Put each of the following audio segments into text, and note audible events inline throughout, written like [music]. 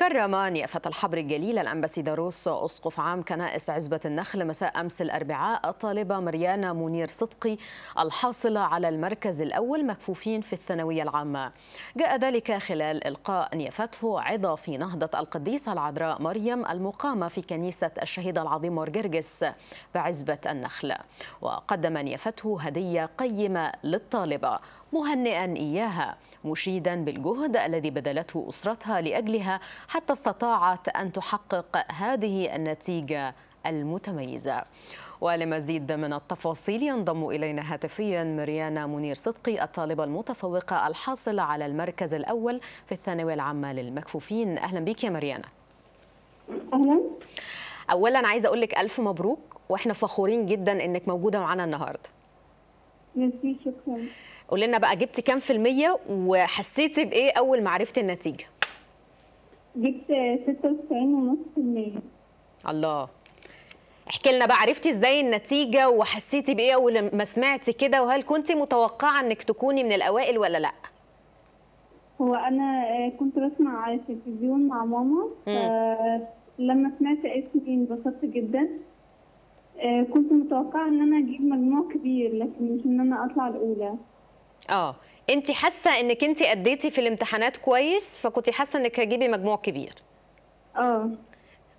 كرم نيافة الحبر الجليل الأنباسيدروس أسقف عام كنائس عزبة النخل مساء أمس الأربعاء. الطالبة مريانا منير صدقي الحاصلة على المركز الأول مكفوفين في الثانوية العامة. جاء ذلك خلال إلقاء نيافته عظة في نهضة القديسة العذراء مريم المقامة في كنيسة الشهيد العظيم مورجرجس بعزبة النخل. وقدم نيافته هدية قيمة للطالبة. مهنئا إياها مشيدا بالجهد الذي بذلته أسرتها لأجلها حتى استطاعت أن تحقق هذه النتيجة المتميزة. ولمزيد من التفاصيل ينضم إلينا هاتفيا مريانا منير صدقي الطالبة المتفوقة الحاصلة على المركز الأول في الثانوية العامة للمكفوفين. أهلا بك يا مريانا. أهلا. أولا عايزة أقول لك ألف مبروك وإحنا فخورين جدا إنك موجودة معانا النهاردة. ميرسي شكرا. قولي لنا بقى جبتي كام في المية وحسيتي بإيه أول ما عرفتي النتيجة؟ جبت 96.5% الله. احكي لنا بقى عرفتي إزاي النتيجة وحسيتي بإيه أول ما سمعتي كده؟ وهل كنت متوقعة إنك تكوني من الأوائل ولا لأ؟ هو أنا آه، كنت بسمع على التلفزيون مع ماما فلما سمعت اسمي انبسطت جدا. كنت متوقعة إن أنا أجيب مجموع كبير لكن مش إن أنا أطلع الأولى. آه انت حاسة إنك انت أديتي في الامتحانات كويس فكنت حاسة إنك هتجيبي مجموع كبير؟ آه.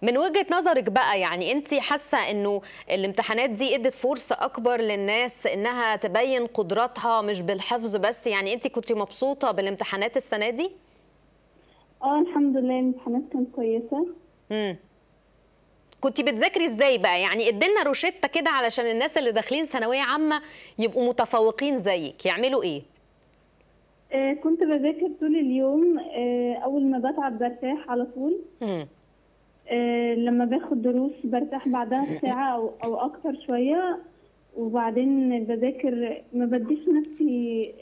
من وجهة نظرك بقى يعني انت حاسة إنه الامتحانات دي إدت فرصة أكبر للناس إنها تبين قدراتها مش بالحفظ بس؟ يعني انت كنت مبسوطة بالامتحانات السنة دي؟ آه الحمد لله الامتحانات كانت كويسة. امم كنت بتذاكري إزاي بقى؟ يعني ادينا روشتة كده علشان الناس اللي داخلين ثانوية عامة يبقوا متفوقين زيك. يعملوا إيه؟ آه، كنت بذاكر طول اليوم آه، أول ما بتعب برتاح على طول. آه، لما باخد دروس برتاح بعدها ساعة أو, أو أكتر شوية. وبعدين بذاكر ما بديش نفسي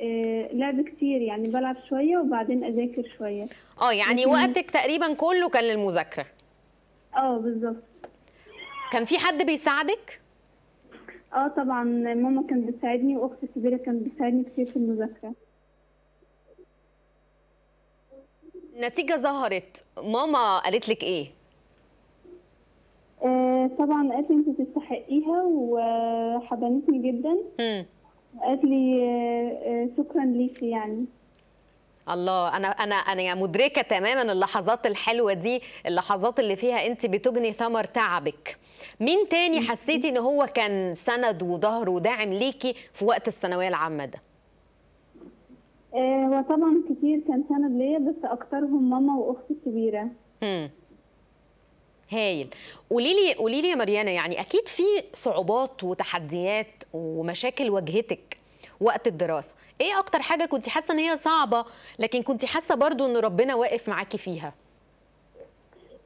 لعب كتير يعني بلعب شوية وبعدين أذاكر شوية. آه يعني وقتك تقريبا كله كان للمذاكرة. آه بالظبط. كان في حد بيساعدك؟ آه طبعا ماما كانت بتساعدني وأختي الكبيرة كانت بتساعدني كتير في المذاكرة. النتيجة ظهرت. ماما قالت لك إيه؟ آه، طبعا قالت لي أنت تستحقيها وحضنتني جدا. قالت لي آه، آه، شكرا ليكي يعني. الله أنا أنا أنا مدركة تماما اللحظات الحلوة دي اللحظات اللي فيها أنت بتجني ثمر تعبك. مين تاني حسيتي إن هو كان سند وظهر وداعم ليكي في وقت الثانوية العامة ده؟ آه، هو طبعا كتير كان سند ليا بس أكترهم ماما وأختي الكبيرة. امم هايل. قولي لي قولي لي يا مريانا يعني أكيد في صعوبات وتحديات ومشاكل واجهتك وقت الدراسة. إيه أكتر حاجة كنت حاسة إن هي صعبة لكن كنت حاسة برضو إن ربنا واقف معاكي فيها؟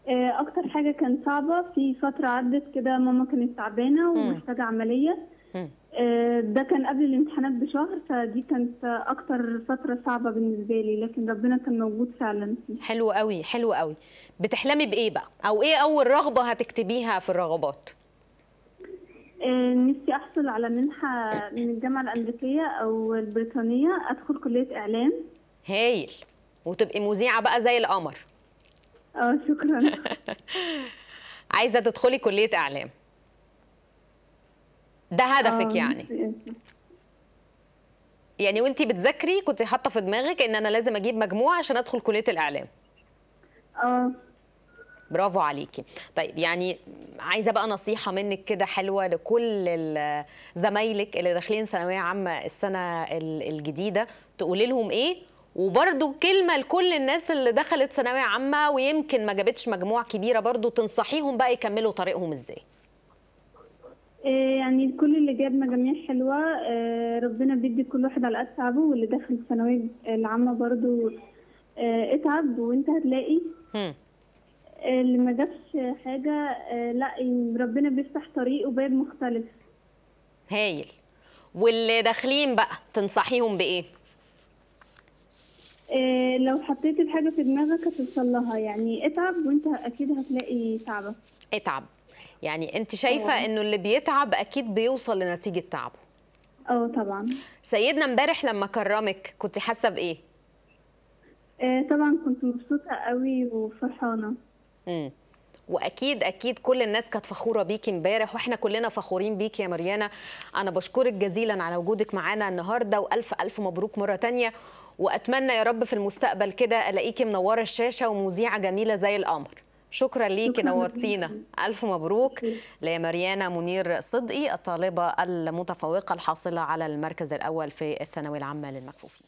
آه، أكتر حاجة كانت صعبة في فترة عدت كده ماما كانت تعبانة ومحتاجة عملية. آه، ده كان قبل الامتحانات بشهر فدي كانت أكتر فترة صعبة بالنسبة لي لكن ربنا كان موجود فعلا. حلو قوي حلو قوي. بتحلمي بإيه بقى؟ أو إيه أول رغبة هتكتبيها في الرغبات؟ نفسي أحصل على منحة من الجامعة الأمريكية أو البريطانية أدخل كلية إعلام. هايل. وتبقي مذيعة بقى زي القمر. آه شكرا. [laughs] عايزة تدخلي كلية إعلام. ده هدفك آه، يعني. يعني وأنتي بتذاكري كنت حاطة في دماغك إن أنا لازم أجيب مجموع عشان أدخل كلية الإعلام. آه. برافو عليكي. طيب يعني عايزة بقى نصيحة منك كده حلوة لكل زمايلك اللي داخلين ثانوية عامة السنة ال- الجديدة تقولي لهم إيه؟ وبرده كلمة لكل الناس اللي دخلت ثانوية عامة ويمكن ما جابتش مجموع كبيرة برده تنصحيهم بقى يكملوا طريقهم إزاي. آه، يعني كل اللي جاب مجاميع حلوة آه، ربنا بيدي كل واحد على قد تعبه واللي داخل الثانوية العامة برضو آه، اتعب وانت هتلاقي. اللي ما جابش حاجة آه، لا ربنا بيفتح طريق وباب مختلف. هايل. واللي داخلين بقى تنصحيهم بإيه؟ آه، لو حطيت الحاجة في دماغك هتوصل لها. يعني اتعب وانت أكيد هتلاقي تعبك. اتعب. يعني انت شايفة إنه اللي بيتعب أكيد بيوصل لنتيجة تعبه. آه طبعا. سيدنا امبارح لما كرمك كنت حاسة بإيه؟ آه، طبعا كنت مبسوطة قوي وفرحانة. مم. وأكيد أكيد كل الناس كانت فخورة بيكي امبارح وإحنا كلنا فخورين بيكي يا مريانا أنا بشكرك جزيلا على وجودك معانا النهارده وألف ألف مبروك مرة تانية وأتمنى يا رب في المستقبل كده ألاقيكي منورة الشاشة ومذيعة جميلة زي القمر شكرا ليكي نورتينا. ألف مبروك. لمريانا منير صدقي الطالبة المتفوقة الحاصلة على المركز الأول في الثانوية العامة للمكفوفين